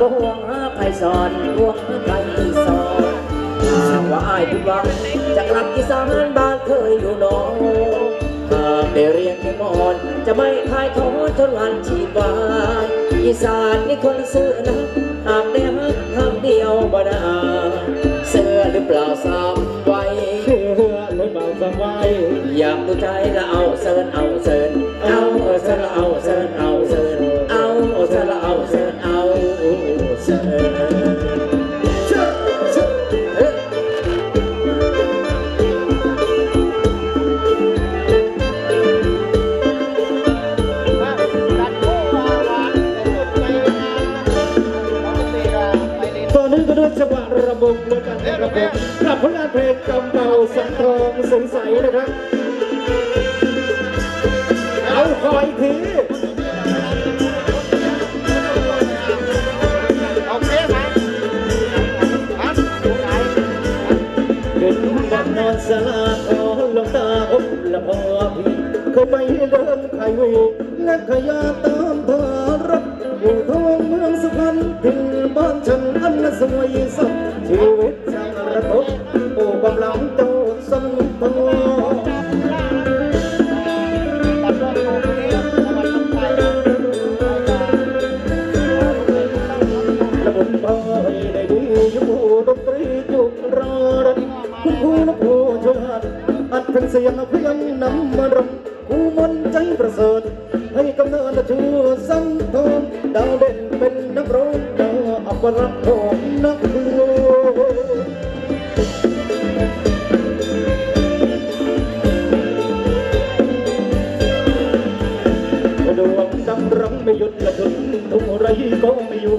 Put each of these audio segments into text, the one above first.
ก็ห่วงหาใครสอนห่วงหาใครสอนหากว่าอายผิดหวังจะกลับอีสานบ้านเคยอยู่หนองหากได้เรียนแค่มอนจะไม่ขายท้อจนวันชีวาอีสานนี่คนซื่อนะหากได้ฮักคำเดียวบ่ได้เสื้อหรือเปล่าสามไว้เชื่อเลยเบาสบายอยากดูใจแล้วเอาเซินเอาเซินเอาเซินเอาเซินเอา 这里面什么颜 ไม่หยุดละจุดทุกไรก็ไม่อยู่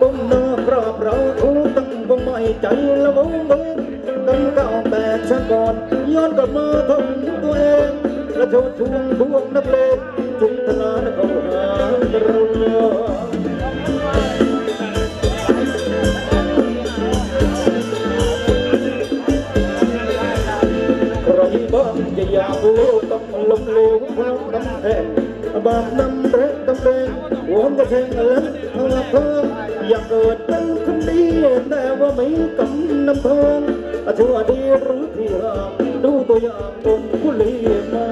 ก้มหน้าคราบเราทูตั้งวงไม่ใจละวงเบงตั้งก้าวแต่ชะก่อนย้อนกลับมาทำตัวเองและโชดช่วงดวงนักเลงจินตนาเขาหาเราใครบ้างจะอยากรู้ต้องลงเหลวพร้อมกำแพง บาปนำเรตำเลงหวงกระเชงเลิศทางเพิ่มอยากเกิดเป็นคนดีแต่ว่าไม่กำนำทองชั่วดีหรือที่ห่างดูตัวอย่างบนกุลีมา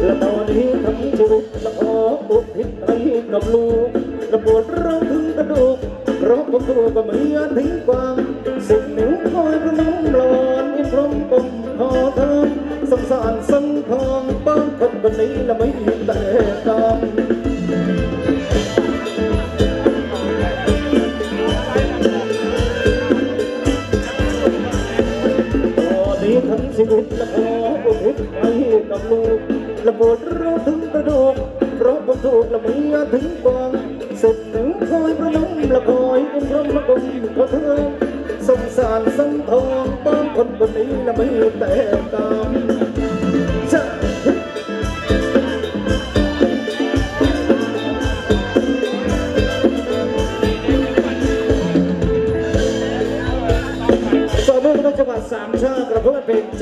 และตอนนี้ทั้งชีวิตละขออุทิศให้กับลูกละปวดร้าวถึงกระดูกเพราะผมถูกกับเมียทิ้งกวาง นคนนี้และไม่แต่ตามตอนทั้งชีวิตและขออุทิศให้กับลูกและปวดร้าถึงกระดูกเพราะผมถูกละเมียทิ้งกวางสุดถึงคอยประนมละคอยอุ้มพรหมกลขอเธอนสงสารสังทองบางคนคนนี้ละไม่แต่ตาม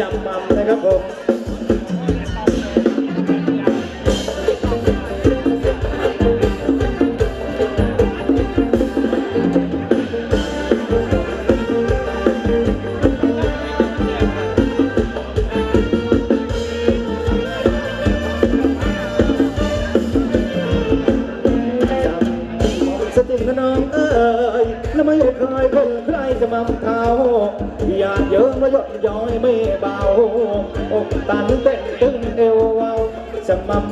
จำมั่นะครับผม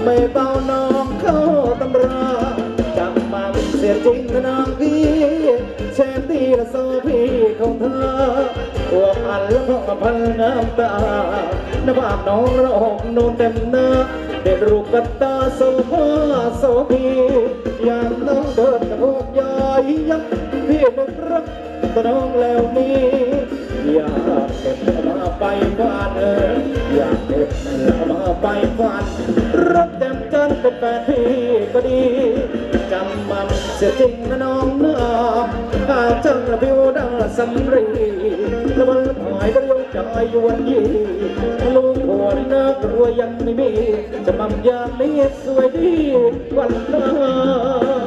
ไม่เบาน้องเข้าตำราจำมาเสียจริงนะน้องพี่แชมตีละโซพี่ของเธออวบอันแล้วก็พันน้ำตาน้าผากน้องระหกนูนเต็มหน้าเด็ดรูปกัตตาโซภาโซพียามน้องเดินกระโดดยายยักพี่นึกรักตะน้องแล้วนี้ อยากเก็บมาไปบ้านเอออยากเก็บมาไปบ้านรักเต็มจันเป็นแฟนพี่ก็ดีจำมันเสียจริงนะน้องเนื้อหาจังระบิวดังสำรีแล้วมันหายก็ยกใจยวนยีลูกหัวนักรวยยังไม่มีจะมั่มยามนี้สวยดีวันหน้า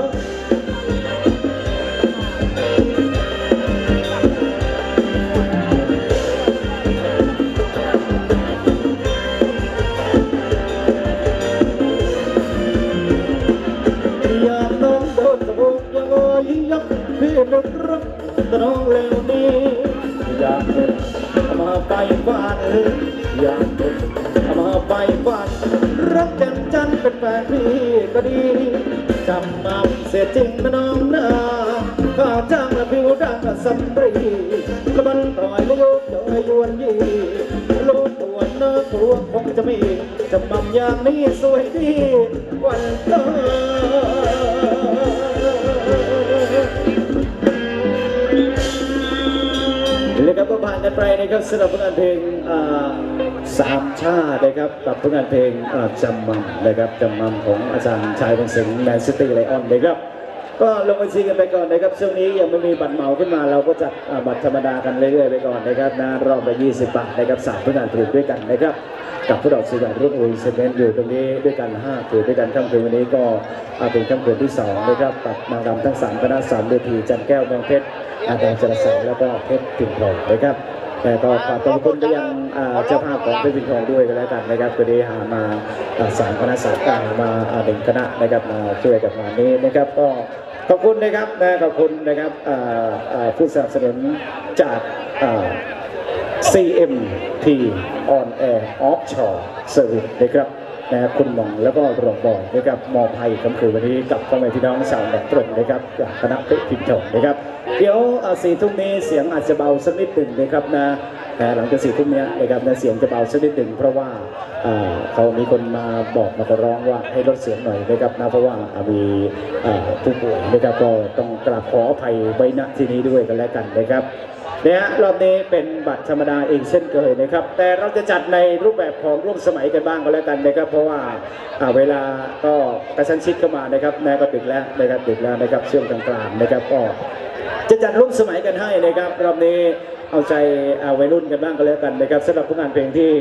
อยากเป็นมาไปบ้านเอออยากเป็นเอมาไปบ้านรักจันจันเป็นแฟนพี่ก็ดีจำมาเสียจริงนะน้องนาข้าจ้างและผิวดังสำรีแล้วมันต่อยแล้วโยกเจยยวนยีลูกตัวเนื้อกลัวคงจะมีจะมั่มอย่างนี้สวยดีวันเตอเลย ไปนะครับสำหรับผลงานเพลงสามชาตินะครับกับผลงานเพลงจำมัมนะครับจำมัมของอาจารย์ชายบางสิงห์แมนซิตี้ไลออนนะครับก็ลงบัญชีกันไปก่อนนะครับช่วงนี้ยังไม่มีบัตรเหมาขึ้นมาเราก็จัดบัตรธรรมดากันเรื่อยๆไปก่อนนะครับนะรอบละ20 บาทนะครับสามผลงานเพลงด้วยกันนะครับกับผู้ดอกสีแดงรุ่นอุยเซเมนต์อยู่ตรงนี้ด้วยกัน5คืนด้วยกันค่ำคืนวันนี้ก็เป็นค่ำคืนที่สองนะครับกับนางรำทั้งสามคณะสามเวทีจันแก้วเมืองเพชรอาจารย์จรศักดิ์แล้วก็เพชรปิ่นทองนะครับ แต่ก็ฝากขอบคุณไปยังเจ้าภาพของเพชรปิ่นทองด้วยก็แล้วกันนะครับก็ได้หามาสามคณะสามกลางมาหนึ่งคณะนะครับมาช่วยกับงานนี้นะครับก็ขอบคุณนะครับนะขอบคุณนะครับผู้สนับสนุนจาก CMT on air offshore service นะครับ นะคุณหมองแล้วก็รองบอยนะครับมอภัยคำคืนวันนี้กับพ่อแม่พี่น้องชาวหนองตรงนะครับจากคณะเพชรพิมพ์ทองนะครับ เดี๋ยวสี่ทุ่มนี้เสียงอาจจะเบาสักนิดหนึ่งนะครับนะนะหลังจากสี่ทุ่มเนี้ยนะครับนะเสียงจะเบาสักนิดหนึ่งเพราะว่าเขามีคนมาบอกมาร้องว่าให้ลดเสียงหน่อยนะครับนะเพราะว่ามีผู้ป่วยนะครับก็ต้องกราบขออภัยไว้ณที่นี้ด้วยกันแล้วกันนะครับเนี่ยฮะรอบนี้เป็นบัตรธรรมดาเองเช่นเคยนะครับ แต่เราจะจัดในรูปแบบของร่วมสมัยกันบ้างก็แล้วกันนะครับ เพราะว่าเวลาก็กระชั้นชิดเข้ามานะครับแม้ก็ดึกแล้วนะครับดึกแล้วนะครับช่วงกลางๆนะครับก็ จะจัดร่วมสมัยกันให้นะครับรอบนี้เอาใจอ่าวัยรุ่นกันบ้างก็แล้วกันนะครับสำหรับผลงานเพลงที่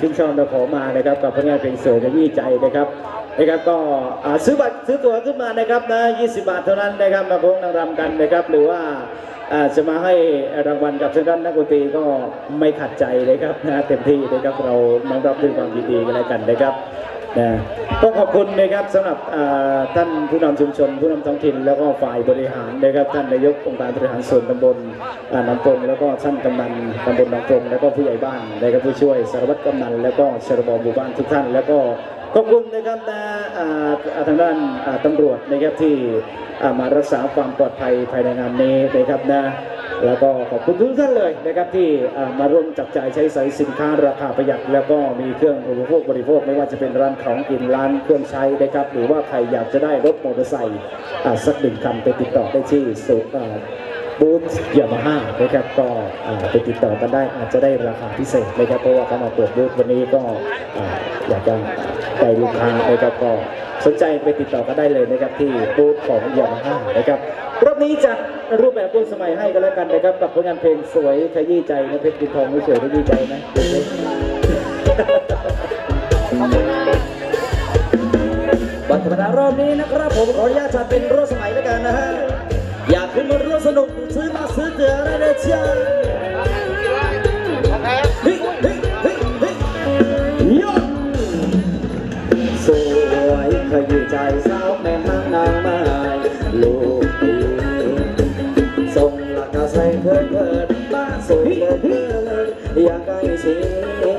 ชื่นชอบเราขอมานะครับกับผลงานเพลงเสือจะยี่ใจนะครับนะครับก็ซื้อบัตรซื้อตั๋วขึ้นมานะครับนะ20 บาทเท่านั้นนะครับมาพงนางรำกันนะครับ หรือว่าอ่าจะมาให้รางวัลกับทางด้านนักดนตรีก็ไม่ขัดใจนะครับนะเต็มที่นะครับเราน้องรับด้วยความยินดีกันแล้วกันนะครับ นะต้องขอบคุณนะครับสำหรับท่านผู้นำชุมชน ผู้นำท้องถิ่นแล้วก็ฝ่ายบริหารนะครับท่านนายกองค์การบริหารส่วนตำบลหนองปงแล้วก็ท่านกำนันตำบลหนองปงแล้วก็ผู้ใหญ่บ้านนะครับผู้ช่วยสารวัตรกำนันแล้วก็ชรบหมู่บ้านทุกท่าน แล้วก็ขอบคุณนะครับนะอ่าอ่าทางด้านตำรวจนะครับที่มารักษาความปลอดภัยภายในงานนี้นะครับนะ แล้วก็ขอบคุณทุกท่านเลยนะครับที่มาร่วมจับจ่ายใช้สอยสินค้าราคาประหยัด แล้วก็มีเครื่องอุปโภคบริโภค ไม่ว่าจะเป็นร้านของกินร้านเครื่องใช้นะครับหรือว่าใครอยากจะได้รถมอเตอร์ไซค์สักหนึ่งคันไปติดต่อได้ที่สุอ่าบูธยามาฮ่านะครับก็ไปติดต่อกันได้อาจจะได้ราคาพิเศษนะครับเพราะว่าเขามาเปิดบูธวันนี้ก็อ่าอยากจะได้ลูกค้านะครับก็ สนใจไปติดต่อกันได้เลยนะครับที่บูธของยามาฮ่านะครับรอบนี้จัดรูปแบบร่วมสมัยให้กันแล้วกันนะครับกับผลงานเพลงสวยขยี้ใจนะเพชรดินทองไม่สวยขยี้ใจไหมบัตรธรรมดารอบนี้นะครับผมขออนุญาตจัดเป็นร่วมสมัยแล้วกันนะฮะอยากขึ้นมาร่วมสนุกซื้อมาซื้อเตือะได้เลยเชียว วยขยี้ใจสาวแม่ห้างนางไม้ลูกดีส่งหลักกระใส่เกินเกินบ้านสวยเกินเกินอยากใกล้ชิด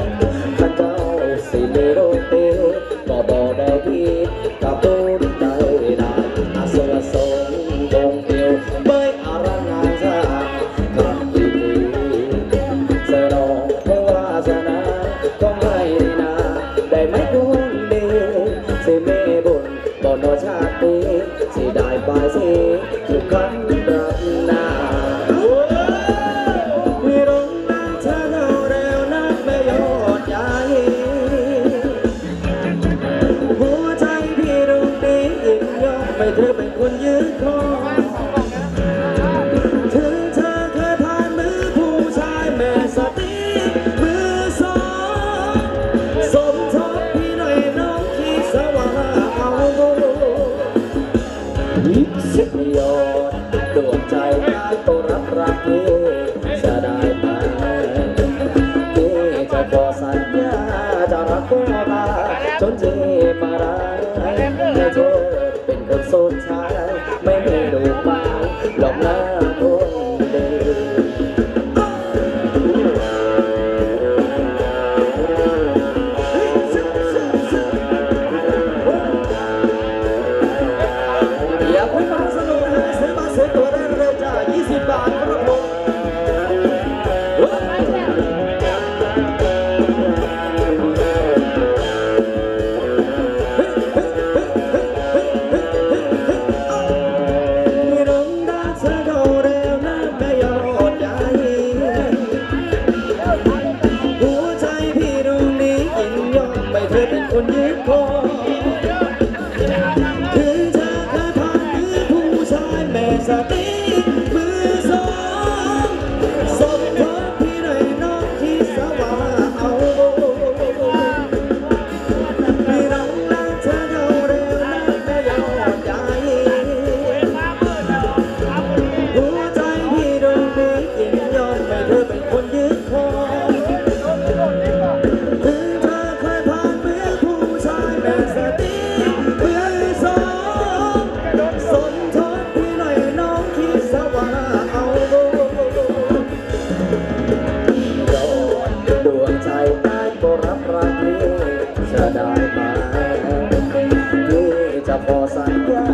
จะบอสัญญา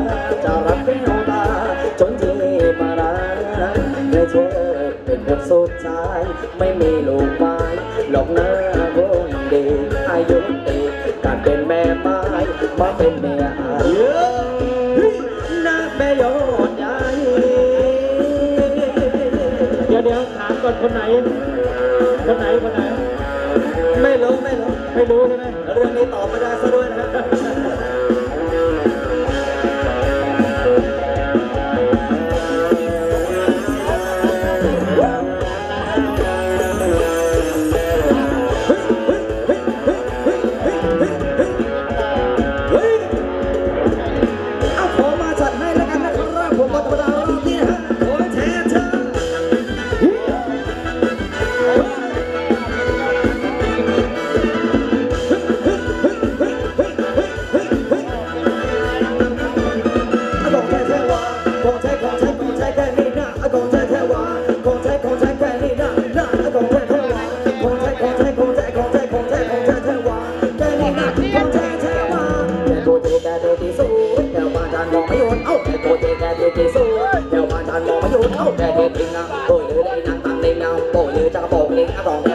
จะรักเป็นอตาจนที่มารักในเธอเป็นแบบสุดท้าย ไม่มีลูกไม้หลอกหน้าคนดีอายุตีการเป็นแม่ไม้มาเป็นแม่อายุนัาแม่ยอดใหญ่เดี๋ยวเดี๋ยวถามก่อนคนไหน คนไหนคนไหน down. แกโดนที่สุดแกวบานจานมองไม่โยนเอ้าแกโดนเจแกโดนที่สุดแกวบานจานมองไม่โยนเอ้าแกเททิ้งนะโอ้ยเลยได้นั่งตังเองนะโอ้ยเลยจะกระโปงเองอะรอง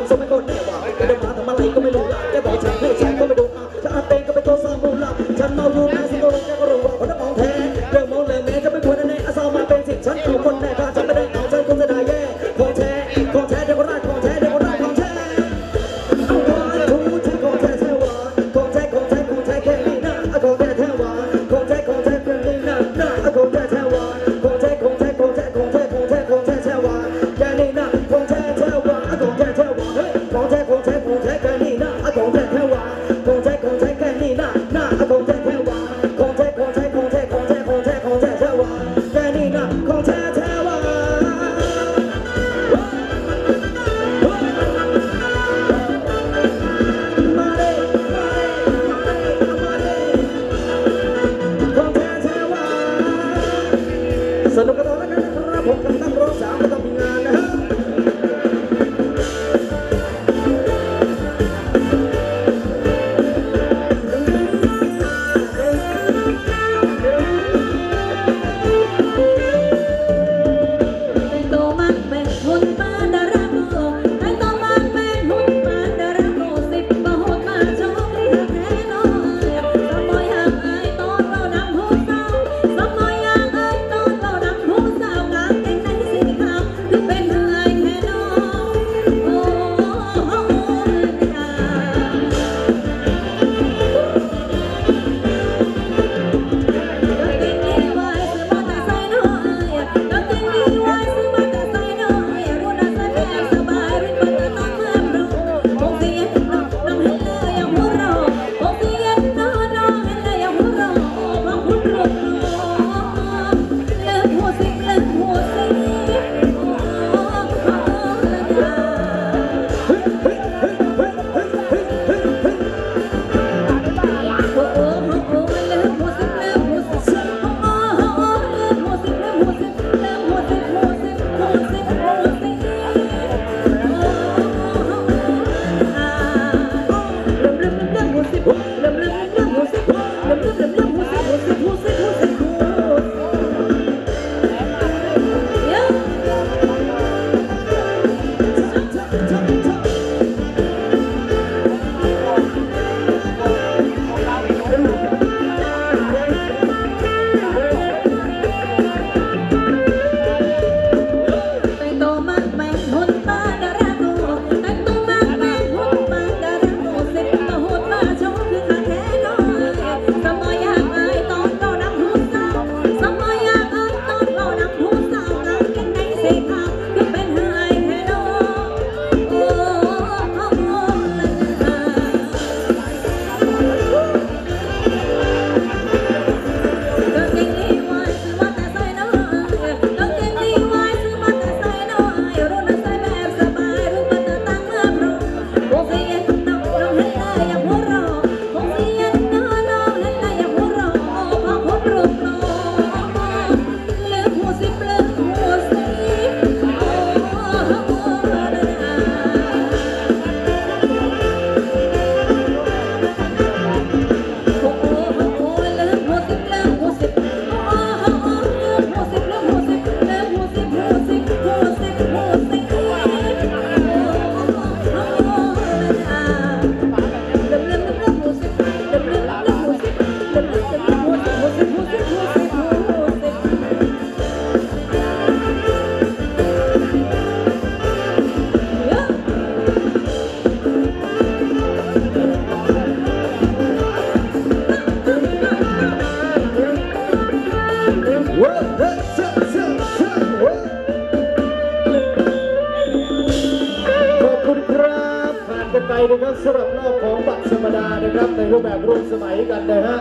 กันนะฮะ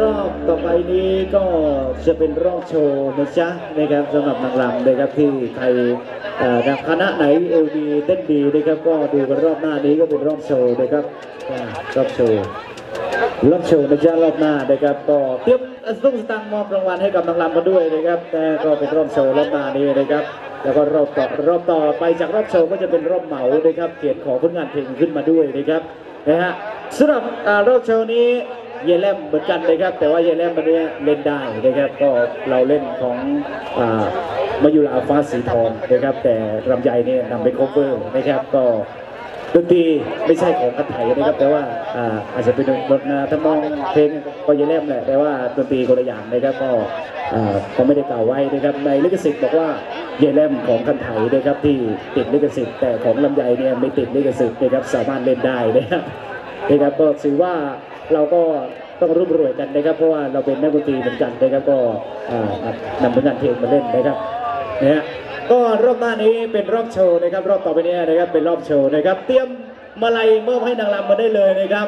รอบต่อไปนี้ก็จะเป็นรอบโชว์นะจ๊ะนะครับสำหรับนางรำนะครับที่ไทยเอ่อคณะไหนเอลดีเต้นดีนะครับก็ดูกันรอบหน้านี้ก็เป็นรอบโชว์นะครับรอบโชว์รอบโชว์นะจ๊ะรอบหน้านะครับก็เตรียมตุ้งสตังมอบรางวัลให้กับนางรำกันด้วยนะครับแต่ก็เป็นรอบโชว์รอบหน้านี้นะครับแล้วก็รอบต่อรอบต่อไปจากรอบโชว์ก็จะเป็นรอบเหมานะครับเขียนขอผลงานเพลงขึ้นมาด้วยนะครับนะฮะ สำหรับรอบโชว์นี้เยแลมเหมือนกันนะครับ แต่ว่าเยแลมวันนี้เล่นได้นะครับก็เราเล่นของอมายุราฟ้าสีทองนะครับ แต่รำไยเนี่ยนำไปโคเวอร์นะครับก็ดนตรีไม่ใช่ของกันไทยนะครับ แต่ว่าอาจจะเป็นบทนาทำนองเพลงก็ยังเล่มแหละแต่ว่าดนตรีคนละอย่างนะครับก็อ่าก็ไม่ได้กล่าวไว้นะครับในลิขสิทธิ์บอกว่าเยเล่มของกันไทยนะครับที่ติดลิขสิทธิ์แต่ของลำไยเนี่ยไม่ติดลิขสิทธิ์นะครับสามารถเล่นได้นะครับ นะครับก็ถือว่าเราก็ต้องร่วมรวยกันนะครับ เพราะว่าเราเป็นนักดนตรีเหมือนกันนะครับก็อ่านำผลงานเพลงมาเล่นนะครับนะฮะก็รอบหน้านี้เป็นรอบโชว์นะครับ รอบต่อไปเนี้นะครับเป็นรอบโชว์นะครับ เตรียมมาลัยมอบให้นางรำมาได้เลยนะครับ